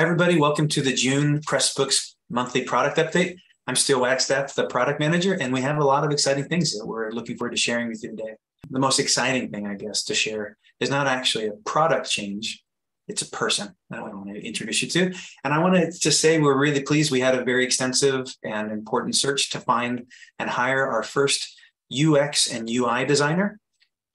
Hi, everybody. Welcome to the June Pressbooks monthly product update. I'm Steel Wagstaff, the product manager, and we have a lot of exciting things that we're looking forward to sharing with you today. The most exciting thing, I guess, to share is not actually a product change, it's a person that I want to introduce you to. And I wanted to say we're really pleased. We had a very extensive and important search to find and hire our first UX and UI designer.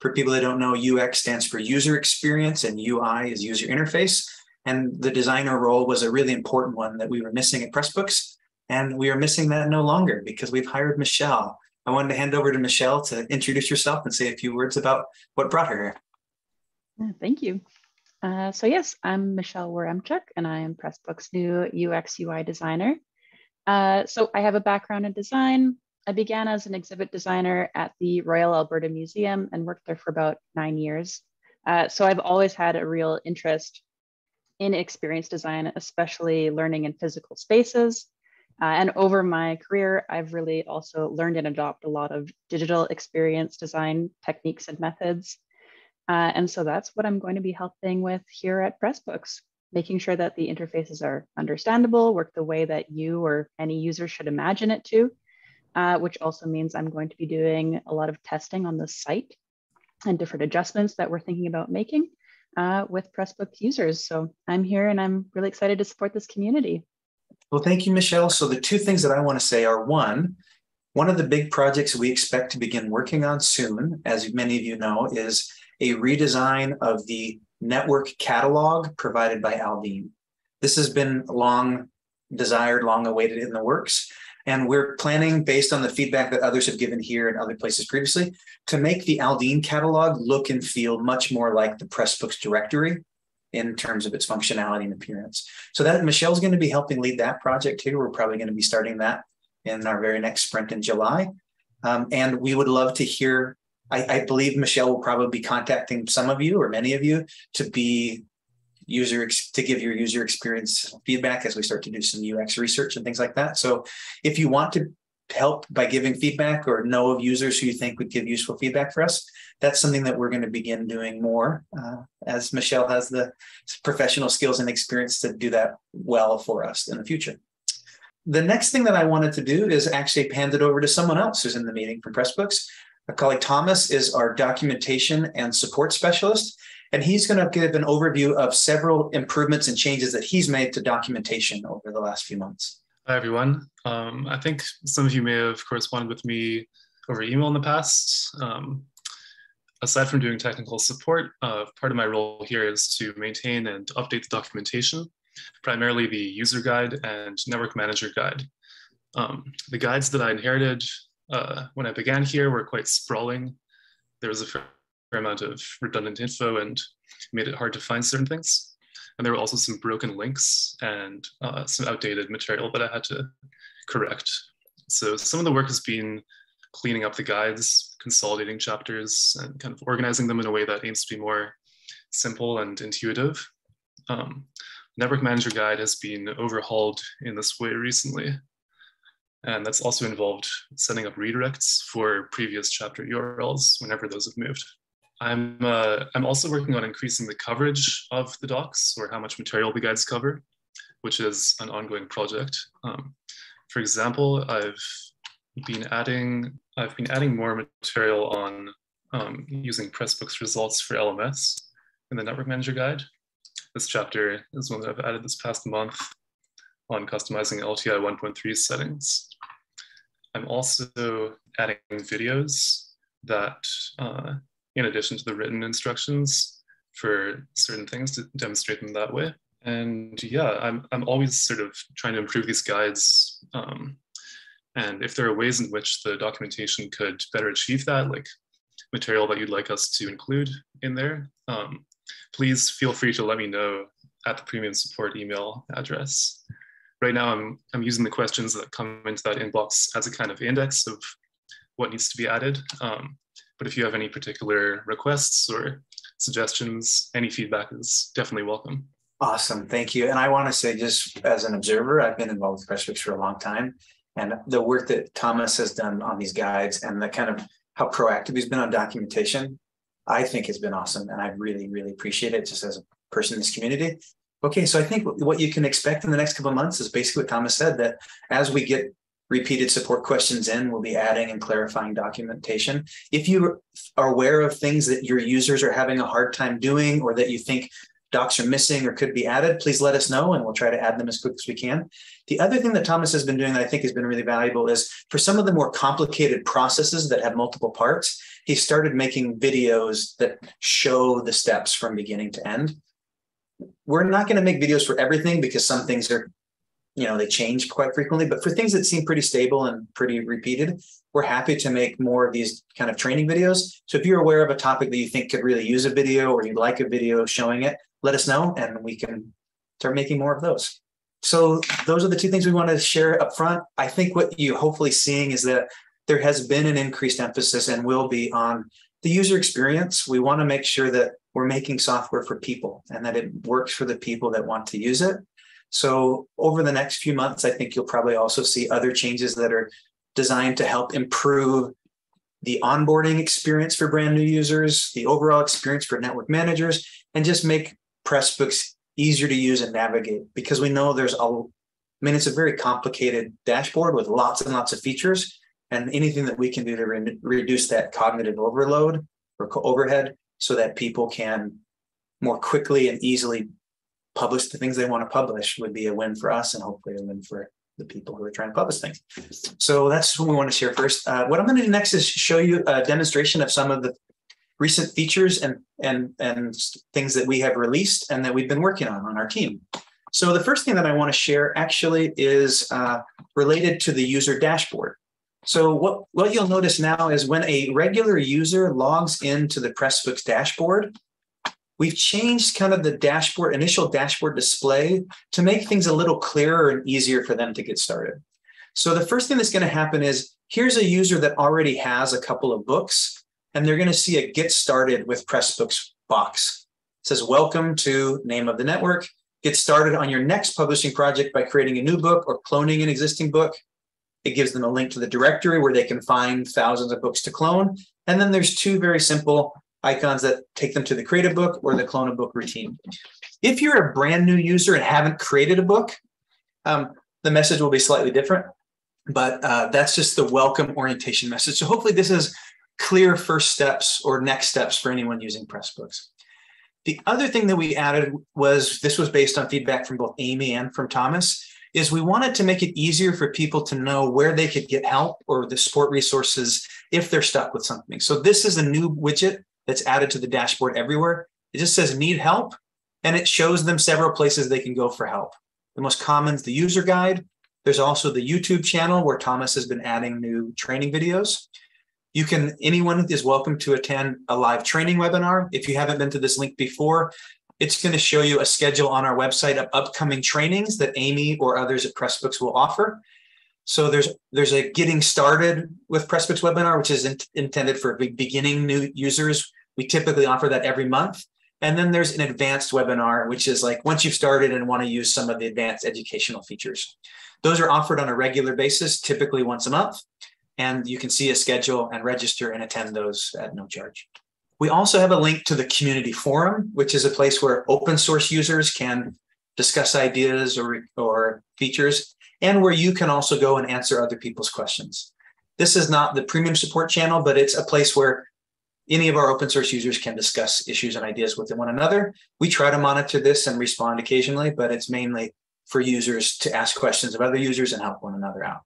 For people that don't know, UX stands for user experience and UI is user interface. And the designer role was a really important one that we were missing at Pressbooks. And we are missing that no longer because we've hired Michelle. I wanted to hand over to Michelle to introduce yourself and say a few words about what brought her here. Thank you. Uh, so yes, I'm Michelle Weremczuk and I am Pressbook's new UX UI designer. Uh, so I have a background in design. I began as an exhibit designer at the Royal Alberta Museum and worked there for about nine years. Uh, so I've always had a real interest in experience design, especially learning in physical spaces. Uh, and over my career, I've really also learned and adopt a lot of digital experience design techniques and methods. Uh, and so that's what I'm going to be helping with here at Pressbooks, making sure that the interfaces are understandable, work the way that you or any user should imagine it to, uh, which also means I'm going to be doing a lot of testing on the site and different adjustments that we're thinking about making uh, with Pressbooks users. So I'm here and I'm really excited to support this community. Well, thank you, Michelle. So the two things that I want to say are one, one of the big projects we expect to begin working on soon, as many of you know, is a redesign of the network catalog provided by Aldine. This has been long desired, long awaited in the works. And we're planning, based on the feedback that others have given here and other places previously, to make the Aldine catalog look and feel much more like the Pressbooks directory in terms of its functionality and appearance. So that Michelle's going to be helping lead that project too. We're probably going to be starting that in our very next sprint in July. Um, and we would love to hear, I, I believe Michelle will probably be contacting some of you or many of you to be user to give your user experience feedback as we start to do some UX research and things like that. So if you want to help by giving feedback or know of users who you think would give useful feedback for us, that's something that we're going to begin doing more uh, as Michelle has the professional skills and experience to do that well for us in the future. The next thing that I wanted to do is actually hand it over to someone else who's in the meeting from Pressbooks. A colleague Thomas is our documentation and support specialist. And he's going to give an overview of several improvements and changes that he's made to documentation over the last few months. Hi, everyone. Um, I think some of you may have corresponded with me over email in the past. Um, aside from doing technical support, uh, part of my role here is to maintain and update the documentation, primarily the user guide and network manager guide. Um, the guides that I inherited uh, when I began here were quite sprawling. There was a amount of redundant info and made it hard to find certain things. And there were also some broken links and uh, some outdated material that I had to correct. So some of the work has been cleaning up the guides, consolidating chapters, and kind of organizing them in a way that aims to be more simple and intuitive. Um, Network Manager Guide has been overhauled in this way recently. And that's also involved setting up redirects for previous chapter URLs whenever those have moved. I'm, uh, I'm also working on increasing the coverage of the docs or how much material the guides cover, which is an ongoing project. Um, for example, I've been adding, I've been adding more material on um, using Pressbooks results for LMS in the Network Manager Guide. This chapter is one that I've added this past month on customizing LTI 1.3 settings. I'm also adding videos that uh, in addition to the written instructions for certain things to demonstrate them that way. And yeah, I'm, I'm always sort of trying to improve these guides. Um, and if there are ways in which the documentation could better achieve that, like material that you'd like us to include in there, um, please feel free to let me know at the premium support email address. Right now, I'm, I'm using the questions that come into that inbox as a kind of index of what needs to be added. Um, but if you have any particular requests or suggestions, any feedback is definitely welcome. Awesome. Thank you. And I want to say, just as an observer, I've been involved with Pressbooks for a long time. And the work that Thomas has done on these guides and the kind of how proactive he's been on documentation, I think has been awesome. And I really, really appreciate it just as a person in this community. Okay, so I think what you can expect in the next couple of months is basically what Thomas said that as we get repeated support questions in, we'll be adding and clarifying documentation. If you are aware of things that your users are having a hard time doing or that you think docs are missing or could be added, please let us know and we'll try to add them as quick as we can. The other thing that Thomas has been doing that I think has been really valuable is for some of the more complicated processes that have multiple parts, he started making videos that show the steps from beginning to end. We're not going to make videos for everything because some things are, you know, they change quite frequently, but for things that seem pretty stable and pretty repeated, we're happy to make more of these kind of training videos. So if you're aware of a topic that you think could really use a video or you'd like a video showing it, let us know and we can start making more of those. So those are the two things we want to share up front. I think what you hopefully seeing is that there has been an increased emphasis and will be on the user experience. We want to make sure that we're making software for people and that it works for the people that want to use it. So over the next few months, I think you'll probably also see other changes that are designed to help improve the onboarding experience for brand new users, the overall experience for network managers, and just make Pressbooks easier to use and navigate because we know there's a, I mean, it's a very complicated dashboard with lots and lots of features. And anything that we can do to re- reduce that cognitive overload or co- overhead so that people can more quickly and easily publish the things they want to publish would be a win for us and hopefully a win for the people who are trying to publish things. So that's what we want to share first. Uh, what I'm going to do next is show you a demonstration of some of the recent features and and and things that we have released and that we've been working on on our team. So the first thing that I want to share actually is uh, related to the user dashboard. So what, what you'll notice now is when a regular user logs into the Pressbooks dashboard, we've changed kind of the dashboard, initial dashboard display to make things a little clearer and easier for them to get started. So the first thing that's going to happen is here's a user that already has a couple of books and they're going to see a get started with Pressbooks box. It says, welcome to name of the network. Get started on your next publishing project by creating a new book or cloning an existing book. It gives them a link to the directory where they can find thousands of books to clone. And then there's two very simple icons that take them to the create a book or the clone a book routine. If you're a brand new user and haven't created a book, um, the message will be slightly different, but uh, that's just the welcome orientation message. So hopefully this is clear first steps or next steps for anyone using Pressbooks. The other thing that we added was this was based on feedback from both Amy and from Thomas is we wanted to make it easier for people to know where they could get help or the support resources if they're stuck with something. So this is a new widget that's added to the dashboard everywhere. It just says need help and it shows them several places they can go for help. The most common is the user guide. There's also the YouTube channel where Thomas has been adding new training videos. You can, anyone is welcome to attend a live training webinar. If you haven't been to this link before, it's going to show you a schedule on our website of upcoming trainings that Amy or others at Pressbooks will offer. So there's there's a getting started with Pressbooks webinar, which is in, intended for beginning new users. We typically offer that every month. And then there's an advanced webinar, which is like once you've started and want to use some of the advanced educational features. Those are offered on a regular basis, typically once a month and you can see a schedule and register and attend those at no charge. We also have a link to the community forum, which is a place where open source users can discuss ideas or, or features, and where you can also go and answer other people's questions. This is not the premium support channel, but it's a place where any of our open source users can discuss issues and ideas with one another. We try to monitor this and respond occasionally, but it's mainly for users to ask questions of other users and help one another out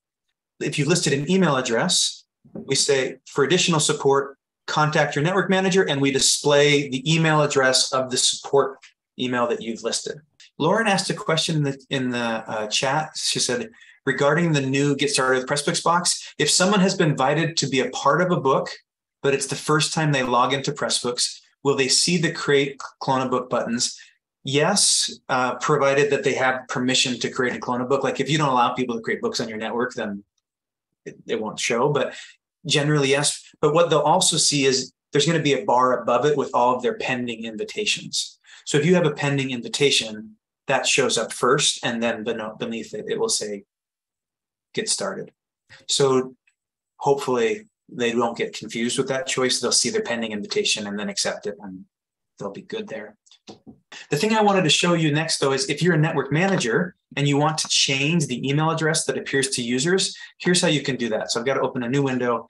if you listed an email address, we say for additional support, contact your network manager, and we display the email address of the support email that you've listed. Lauren asked a question in the, in the uh, chat. She said, regarding the new Get Started with Pressbooks box, if someone has been invited to be a part of a book, but it's the first time they log into Pressbooks, will they see the create clone a book buttons? Yes, uh, provided that they have permission to create a clone a book. Like if you don't allow people to create books on your network, then it, it won't show, but generally yes. But what they'll also see is there's going to be a bar above it with all of their pending invitations. So if you have a pending invitation, that shows up first, and then beneath it, it will say get started. So hopefully they won't get confused with that choice. They'll see their pending invitation and then accept it and they'll be good there. The thing I wanted to show you next, though, is if you're a network manager and you want to change the email address that appears to users, here's how you can do that. So I've got to open a new window.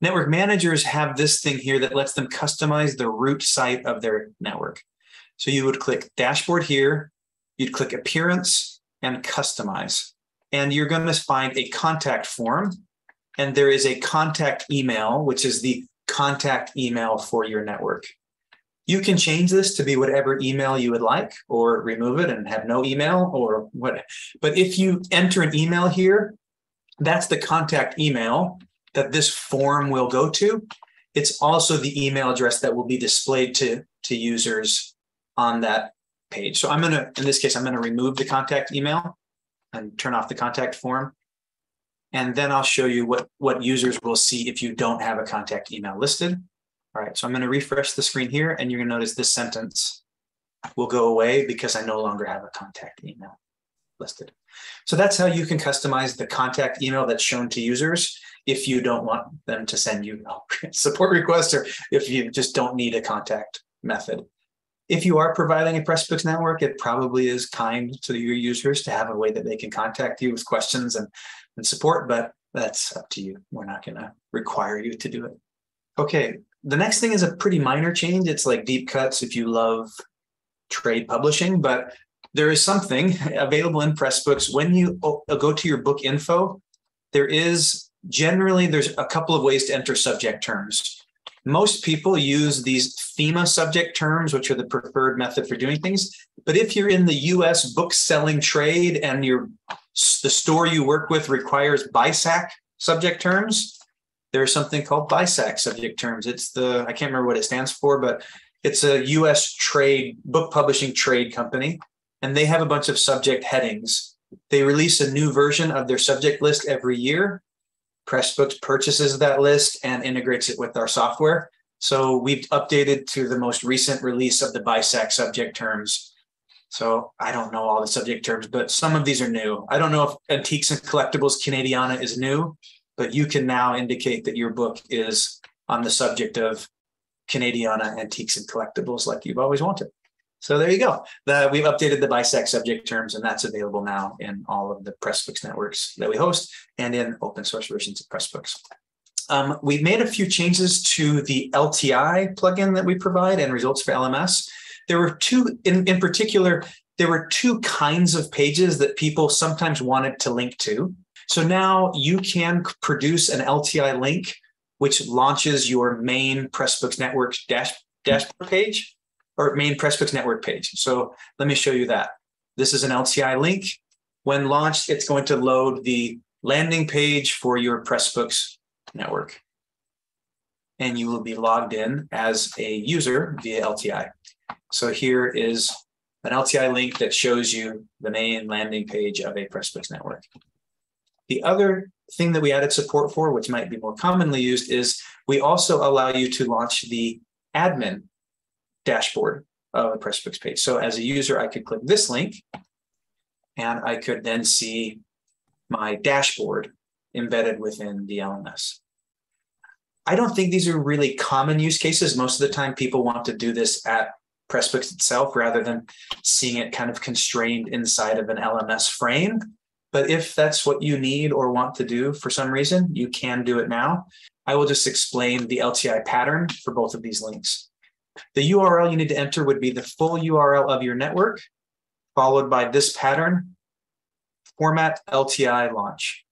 Network managers have this thing here that lets them customize the root site of their network. So you would click dashboard here, you'd click appearance and customize. And you're going to find a contact form. And there is a contact email, which is the contact email for your network. You can change this to be whatever email you would like or remove it and have no email or what. But if you enter an email here, that's the contact email that this form will go to. It's also the email address that will be displayed to, to users on that page. So I'm going to, in this case, I'm going to remove the contact email and turn off the contact form. And then I'll show you what, what users will see if you don't have a contact email listed. All right, so I'm going to refresh the screen here and you're going to notice this sentence will go away because I no longer have a contact email listed. So that's how you can customize the contact email that's shown to users if you don't want them to send you support requests or if you just don't need a contact method. If you are providing a Pressbooks network, it probably is kind to your users to have a way that they can contact you with questions and, and support, but that's up to you. We're not going to require you to do it. Okay, the next thing is a pretty minor change. It's like deep cuts if you love trade publishing, but there is something available in Pressbooks when you uh, go to your book info. There is generally there's a couple of ways to enter subject terms. Most people use these Thema subject terms, which are the preferred method for doing things. But if you're in the US book selling trade and your the store you work with requires BISAC subject terms, there's something called BISAC subject terms. It's the, I can't remember what it stands for, but it's a US trade, book publishing trade company, and they have a bunch of subject headings. They release a new version of their subject list every year. Pressbooks purchases that list and integrates it with our software. So we've updated to the most recent release of the BISAC subject terms. So I don't know all the subject terms, but some of these are new. I don't know if Antiques and Collectibles Canadiana is new, but you can now indicate that your book is on the subject of Canadiana Antiques and Collectibles like you've always wanted. So there you go. The, we've updated the BISAC subject terms, and that's available now in all of the Pressbooks networks that we host and in open source versions of Pressbooks. Um, we've made a few changes to the LTI plugin that we provide and results for LMS. There were two, in, in particular, there were two kinds of pages that people sometimes wanted to link to. So now you can produce an LTI link, which launches your main Pressbooks Network dash, dashboard page or main Pressbooks Network page. So let me show you that. This is an LTI link. When launched, it's going to load the landing page for your Pressbooks network. And you will be logged in as a user via LTI. So here is an LTI link that shows you the main landing page of a Pressbooks network. The other thing that we added support for, which might be more commonly used, is we also allow you to launch the admin dashboard of the Pressbooks page. So as a user, I could click this link and I could then see my dashboard embedded within the LMS. I don't think these are really common use cases. Most of the time, people want to do this at Pressbooks itself rather than seeing it kind of constrained inside of an LMS frame. But if that's what you need or want to do for some reason, you can do it now. I will just explain the LTI pattern for both of these links. The URL you need to enter would be the full URL of your network, followed by this pattern, format LTI launch.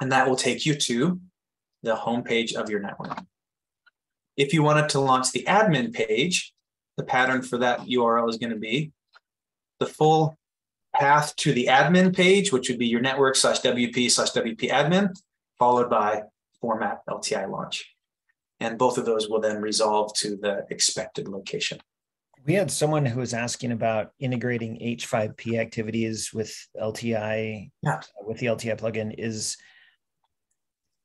And that will take you to the homepage of your network. If you wanted to launch the admin page, the pattern for that URL is going to be the full path to the admin page, which would be your network slash WP slash WP admin, followed by format LTI launch. And both of those will then resolve to the expected location. We had someone who was asking about integrating H5P activities with LTI, yeah. with the LTI plugin. Is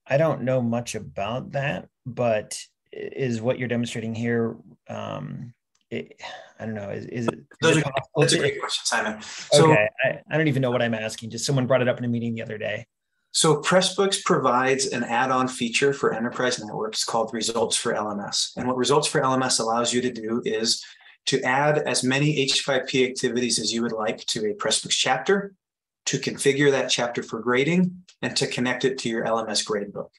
I don't know much about that, but is what you're demonstrating here? Um, it, I don't know. Is, is it? Is it that's a great question, Simon. So, okay, I, I don't even know what I'm asking. Just someone brought it up in a meeting the other day. So Pressbooks provides an add-on feature for enterprise networks called Results for LMS. And what Results for LMS allows you to do is to add as many H5P activities as you would like to a Pressbooks chapter, to configure that chapter for grading, and to connect it to your LMS gradebook.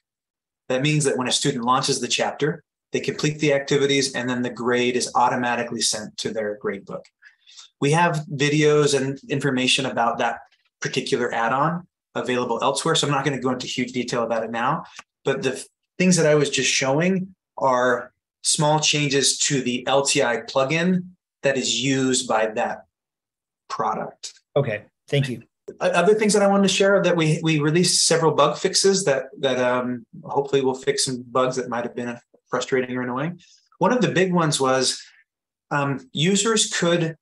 That means that when a student launches the chapter, they complete the activities and then the grade is automatically sent to their gradebook. We have videos and information about that particular add-on available elsewhere. So I'm not going to go into huge detail about it now, but the things that I was just showing are small changes to the LTI plugin that is used by that product. Okay, thank you. Other things that I wanted to share that we we released several bug fixes that that um, hopefully will fix some bugs that might have been frustrating or annoying. One of the big ones was um, users could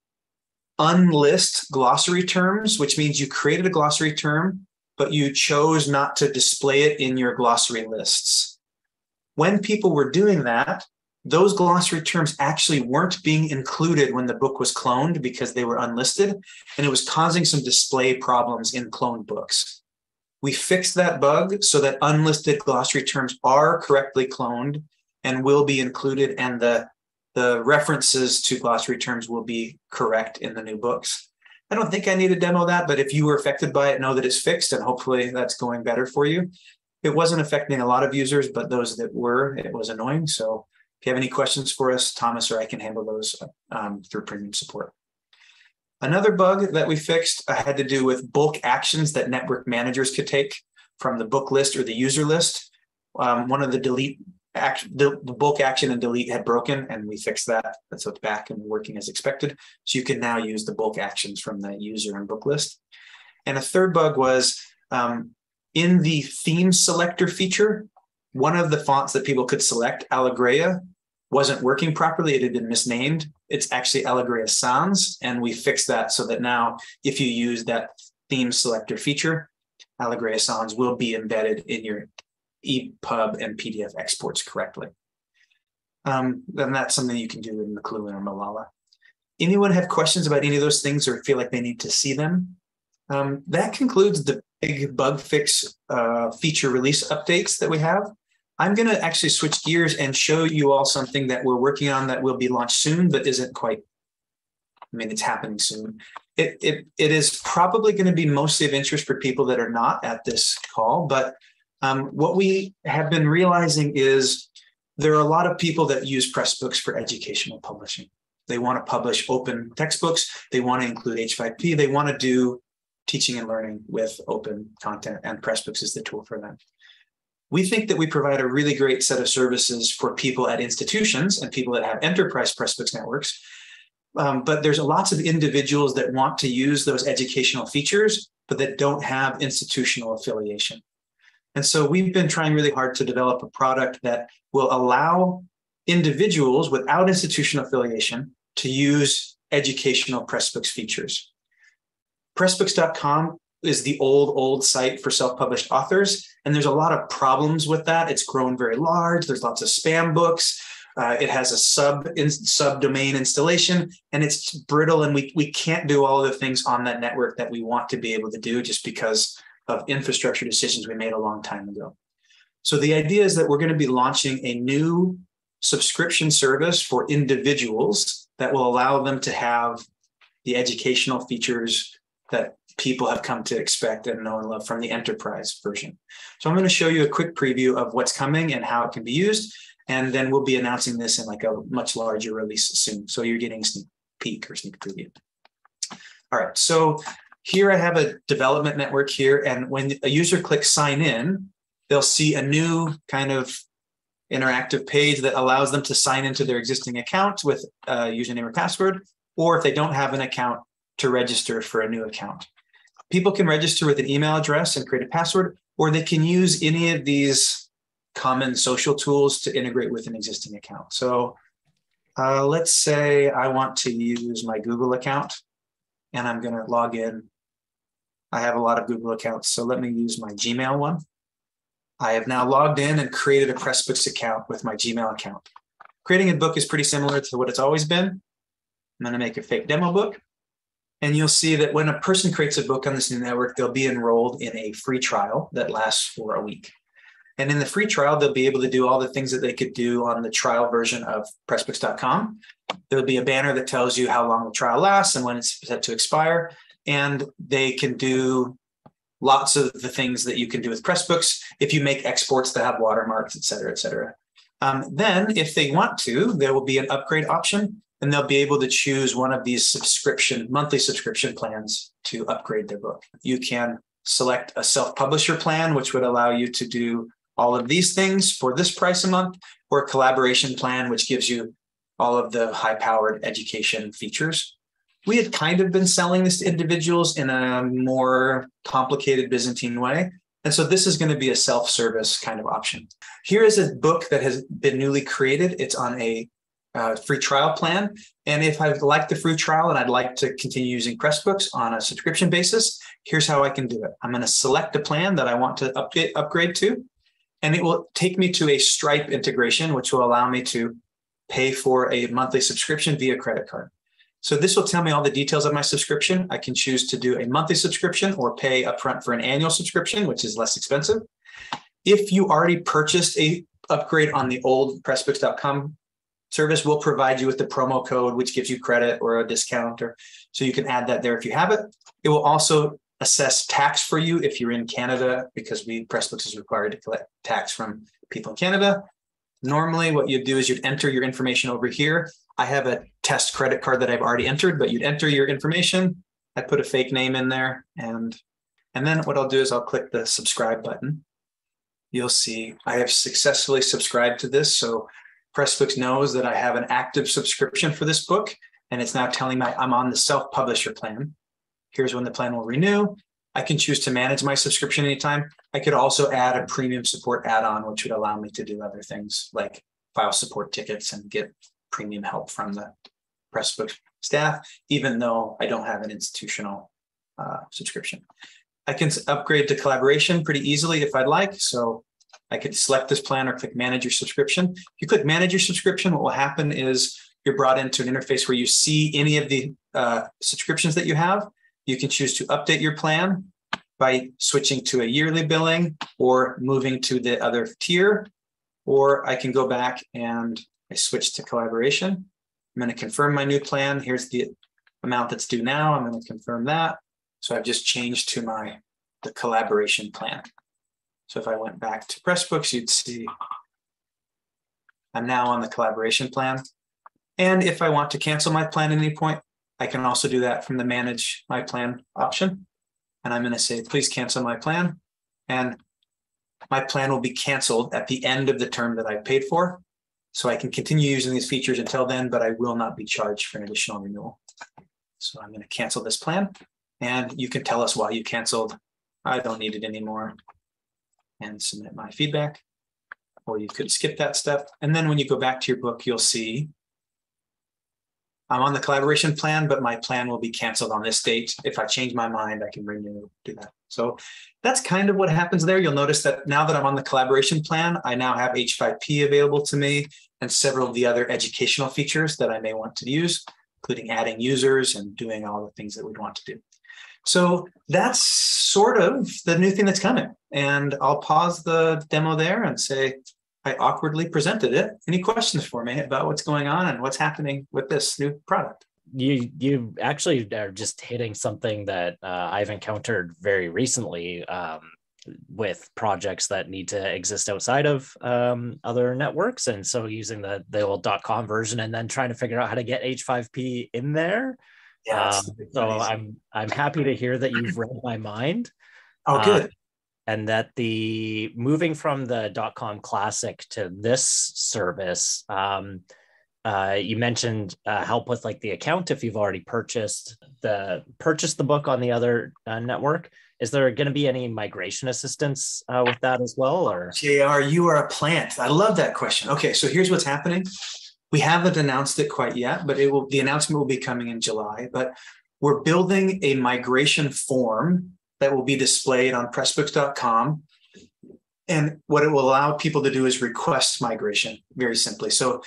unlist glossary terms, which means you created a glossary term, but you chose not to display it in your glossary lists. When people were doing that, those glossary terms actually weren't being included when the book was cloned because they were unlisted, and it was causing some display problems in cloned books. We fixed that bug so that unlisted glossary terms are correctly cloned and will be included, and the, the references to glossary terms will be correct in the new books. I don't think I need to demo that, but if you were affected by it, know that it's fixed, and hopefully that's going better for you. It wasn't affecting a lot of users, but those that were, it was annoying. So if you have any questions for us, Thomas or I can handle those um, through premium support. Another bug that we fixed uh, had to do with bulk actions that network managers could take from the book list or the user list. Um, one of the delete the, the, bulk action and delete had broken, and we fixed that. That's so it's back and working as expected. So you can now use the bulk actions from the user and book list. And a third bug was um, in the theme selector feature, one of the fonts that people could select, Alegreya, wasn't working properly. It had been misnamed. It's actually Alegreya Sans, and we fixed that so that now if you use that theme selector feature, Alegreya Sans will be embedded in your EPUB and PDF exports correctly. Um, then that's something you can do in McLuhan or Malala. Anyone have questions about any of those things or feel like they need to see them? Um, that concludes the big bug fix uh, feature release updates that we have. I'm going to actually switch gears and show you all something that we're working on that will be launched soon, but isn't quite. I mean, it's happening soon. It, it, it is probably going to be mostly of interest for people that are not at this call. But um, what we have been realizing is there are a lot of people that use Pressbooks for educational publishing. They want to publish open textbooks. They want to include H5P. They want to do teaching and learning with open content, and Pressbooks is the tool for them we think that we provide a really great set of services for people at institutions and people that have enterprise Pressbooks networks. Um, but there's lots of individuals that want to use those educational features, but that don't have institutional affiliation. And so we've been trying really hard to develop a product that will allow individuals without institutional affiliation to use educational Pressbooks features. Pressbooks.com is the old old site for self-published authors and there's a lot of problems with that. It's grown very large. There's lots of spam books. Uh, it has a sub in, subdomain installation and it's brittle and we, we can't do all of the things on that network that we want to be able to do just because of infrastructure decisions we made a long time ago so the idea is that we're going to be launching a new subscription service for individuals that will allow them to have the educational features that people have come to expect and know and love from the enterprise version. So I'm going to show you a quick preview of what's coming and how it can be used. And then we'll be announcing this in like a much larger release soon. So you're getting a sneak peek or sneak preview. All right, so here I have a development network here. And when a user clicks sign in, they'll see a new kind of interactive page that allows them to sign into their existing account with a username or password. Or if they don't have an account, to register for a new account. People can register with an email address and create a password, or they can use any of these common social tools to integrate with an existing account. So uh, let's say I want to use my Google account and I'm going to log in. I have a lot of Google accounts, so let me use my Gmail one. I have now logged in and created a Pressbooks account with my Gmail account. Creating a book is pretty similar to what it's always been. I'm going to make a fake demo book. And you'll see that when a person creates a book on this new network, they'll be enrolled in a free trial that lasts for a week. And in the free trial, they'll be able to do all the things that they could do on the trial version of Pressbooks.com. There'll be a banner that tells you how long the trial lasts and when it's set to expire. And they can do lots of the things that you can do with Pressbooks if you make exports that have watermarks, et cetera, et cetera. Um, then, if they want to, there will be an upgrade option, and they'll be able to choose one of these subscription, monthly subscription plans to upgrade their book. You can select a self publisher plan, which would allow you to do all of these things for this price a month, or a collaboration plan, which gives you all of the high powered education features. We had kind of been selling this to individuals in a more complicated Byzantine way. And so this is going to be a self service kind of option. Here is a book that has been newly created. It's on a uh, free trial plan. And if I like the free trial and I'd like to continue using Pressbooks on a subscription basis, here's how I can do it. I'm going to select a plan that I want to update, upgrade to, and it will take me to a Stripe integration, which will allow me to pay for a monthly subscription via credit card. So this will tell me all the details of my subscription. I can choose to do a monthly subscription or pay upfront for an annual subscription, which is less expensive. If you already purchased a upgrade on the old pressbooks.com service, we'll provide you with the promo code, which gives you credit or a discount, or so you can add that there if you have it. It will also assess tax for you if you're in Canada, because we Pressbooks is required to collect tax from people in Canada. Normally, what you'd do is you'd enter your information over here. I have a test credit card that I've already entered, but you'd enter your information. I put a fake name in there, and and then what I'll do is I'll click the subscribe button. You'll see I have successfully subscribed to this. So Pressbooks knows that I have an active subscription for this book, and it's now telling me I'm on the self-publisher plan. Here's when the plan will renew. I can choose to manage my subscription anytime. I could also add a premium support add-on, which would allow me to do other things like file support tickets and get premium help from the Pressbook staff, even though I don't have an institutional uh, subscription. I can upgrade to collaboration pretty easily if I'd like. So I could select this plan or click manage your subscription. If you click manage your subscription, what will happen is you're brought into an interface where you see any of the uh, subscriptions that you have. You can choose to update your plan by switching to a yearly billing or moving to the other tier. Or I can go back and I switch to collaboration. I'm going to confirm my new plan. Here's the amount that's due now. I'm going to confirm that. So I've just changed to my the collaboration plan. So if I went back to Pressbooks, you'd see I'm now on the collaboration plan. And if I want to cancel my plan at any point, I can also do that from the manage my plan option. And I'm going to say, please cancel my plan. And my plan will be canceled at the end of the term that I paid for. So I can continue using these features until then, but I will not be charged for an additional renewal. So I'm going to cancel this plan. And you can tell us why you canceled. I don't need it anymore. And submit my feedback. Or you could skip that step. And then when you go back to your book, you'll see I'm on the collaboration plan, but my plan will be canceled on this date. If I change my mind, I can renew, do that. So that's kind of what happens there. You'll notice that now that I'm on the collaboration plan, I now have H5P available to me and several of the other educational features that I may want to use, including adding users and doing all the things that we'd want to do. So that's sort of the new thing that's coming. And I'll pause the demo there and say, I awkwardly presented it. Any questions for me about what's going on and what's happening with this new product? You you actually are just hitting something that uh, I've encountered very recently um, with projects that need to exist outside of um, other networks, and so using the the old .com version and then trying to figure out how to get H5P in there. Yeah, um, so I'm I'm happy to hear that you've read my mind. Oh, good. And that the moving from the dot .com classic to this service um, uh, you mentioned uh, help with like the account if you've already purchased the purchased the book on the other uh, network. Is there going to be any migration assistance uh, with that as well or? Jr you are a plant. I love that question. Okay so here's what's happening. We haven't announced it quite yet but it will the announcement will be coming in july but we're building a migration form that will be displayed on pressbooks.com. And what it will allow people to do is request migration very simply. So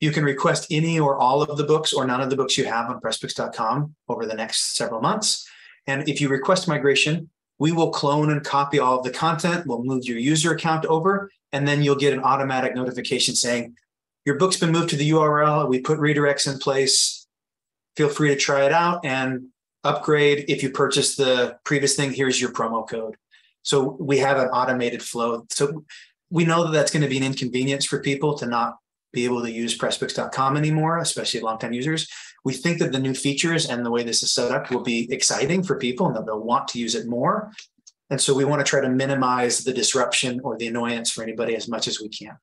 you can request any or all of the books or none of the books you have on pressbooks.com over the next several months. And if you request migration, we will clone and copy all of the content. We'll move your user account over, and then you'll get an automatic notification saying, your book's been moved to the URL. We put redirects in place. Feel free to try it out and upgrade. If you purchase the previous thing, here's your promo code. So we have an automated flow. So we know that that's going to be an inconvenience for people to not be able to use pressbooks.com anymore, especially longtime users. We think that the new features and the way this is set up will be exciting for people and that they'll want to use it more. And so we want to try to minimize the disruption or the annoyance for anybody as much as we can.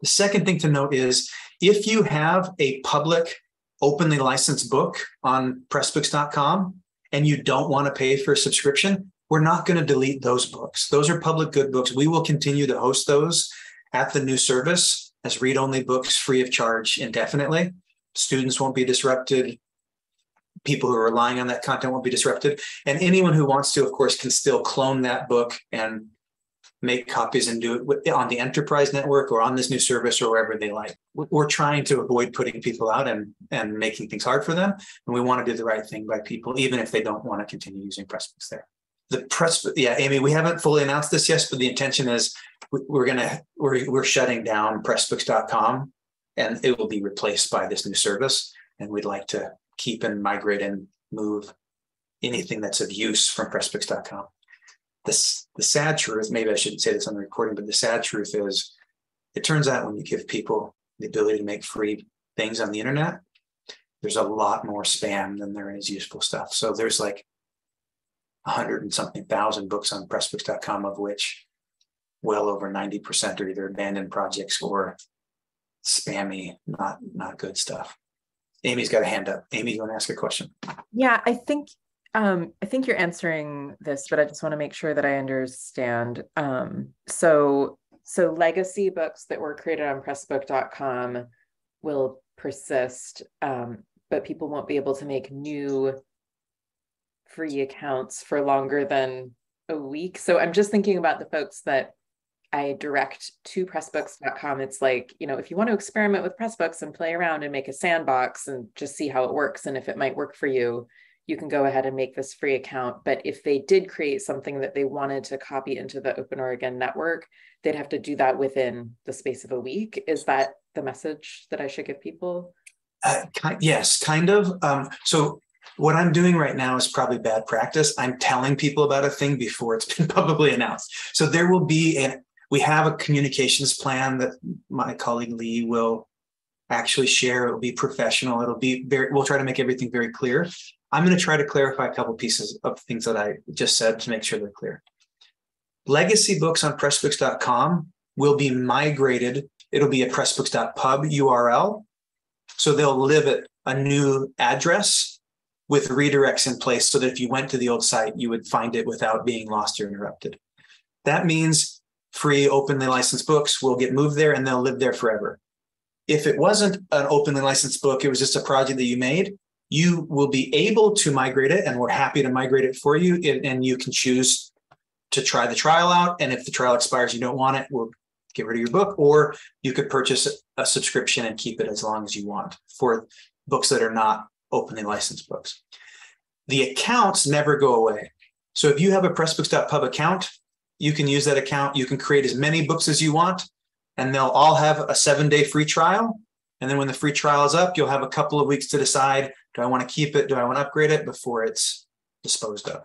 The second thing to note is if you have a public openly licensed book on pressbooks.com and you don't want to pay for a subscription, we're not going to delete those books. Those are public good books. We will continue to host those at the new service as read only books free of charge indefinitely. Students won't be disrupted. People who are relying on that content won't be disrupted. And anyone who wants to, of course, can still clone that book and make copies and do it on the enterprise network or on this new service or wherever they like. We're trying to avoid putting people out and, and making things hard for them. And we want to do the right thing by people, even if they don't want to continue using Pressbooks there. The press, yeah, Amy, we haven't fully announced this yet, but the intention is we're gonna we're we're shutting down Pressbooks.com, and it will be replaced by this new service. And we'd like to keep and migrate and move anything that's of use from Pressbooks.com the, the sad truth, maybe I shouldn't say this on the recording, but the sad truth is it turns out when you give people the ability to make free things on the internet, there's a lot more spam than there is useful stuff. So there's like a hundred and something thousand books on pressbooks.com, of which well over 90% are either abandoned projects or spammy, not not good stuff. Amy's got a hand up. Amy, you want to ask a question? Yeah, I think um, I think you're answering this, but I just want to make sure that I understand. Um, so, so legacy books that were created on Pressbook.com will persist, um, but people won't be able to make new free accounts for longer than a week. So I'm just thinking about the folks that I direct to pressbooks.com. It's like, you know, if you want to experiment with Pressbooks and play around and make a sandbox and just see how it works and if it might work for you, you can go ahead and make this free account. But if they did create something that they wanted to copy into the Open Oregon network, they'd have to do that within the space of a week. Is that the message that I should give people? Uh, yes, kind of. Um, so what I'm doing right now is probably bad practice. I'm telling people about a thing before it's been publicly announced. So there will be an we have a communications plan that my colleague Lee will actually share. It'll be professional. It'll be very. We'll try to make everything very clear. I'm going to try to clarify a couple pieces of things that I just said to make sure they're clear. Legacy books on pressbooks.com will be migrated. It'll be a pressbooks.pub URL. So they'll live at a new address with redirects in place so that if you went to the old site, you would find it without being lost or interrupted. That means free openly licensed books will get moved there and they'll live there forever. If it wasn't an openly licensed book, it was just a project that you made, you will be able to migrate it and we're happy to migrate it for you and you can choose to try the trial out and if the trial expires you don't want it we'll get rid of your book or you could purchase a subscription and keep it as long as you want for books that are not openly licensed books. The accounts never go away. So if you have a pressbooks.pub account you can use that account. You can create as many books as you want and they'll all have a seven day free trial and then when the free trial is up, you'll have a couple of weeks to decide do I want to keep it? Do I want to upgrade it before it's disposed of?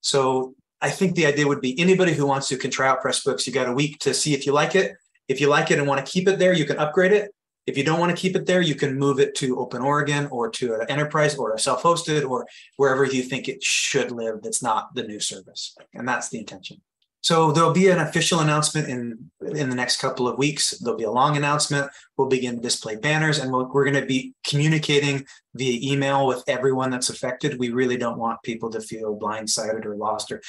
So I think the idea would be anybody who wants to can try out Pressbooks. You got a week to see if you like it. If you like it and want to keep it there, you can upgrade it. If you don't want to keep it there, you can move it to Open Oregon or to an enterprise or a self-hosted or wherever you think it should live that's not the new service. And that's the intention. So there'll be an official announcement in in the next couple of weeks. There'll be a long announcement. We'll begin to display banners, and we we are going to be communicating via email with everyone that's affected. We really don't want people to feel blindsided or lost. Or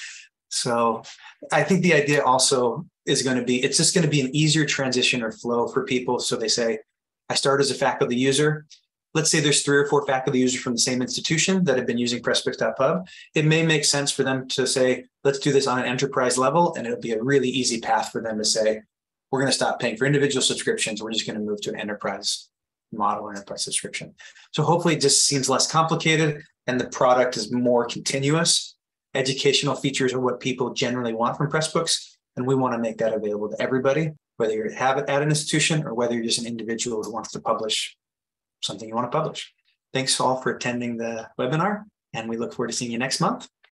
so, I think the idea also is going to be it's just going to be an easier transition or flow for people. So they say, I start as a faculty user let's say there's three or four faculty users from the same institution that have been using Pressbooks.pub, it may make sense for them to say, let's do this on an enterprise level. And it'll be a really easy path for them to say, we're going to stop paying for individual subscriptions. We're just going to move to an enterprise model enterprise subscription. So hopefully it just seems less complicated and the product is more continuous educational features are what people generally want from Pressbooks. And we want to make that available to everybody, whether you have it at an institution or whether you're just an individual who wants to publish something you want to publish. Thanks all for attending the webinar, and we look forward to seeing you next month.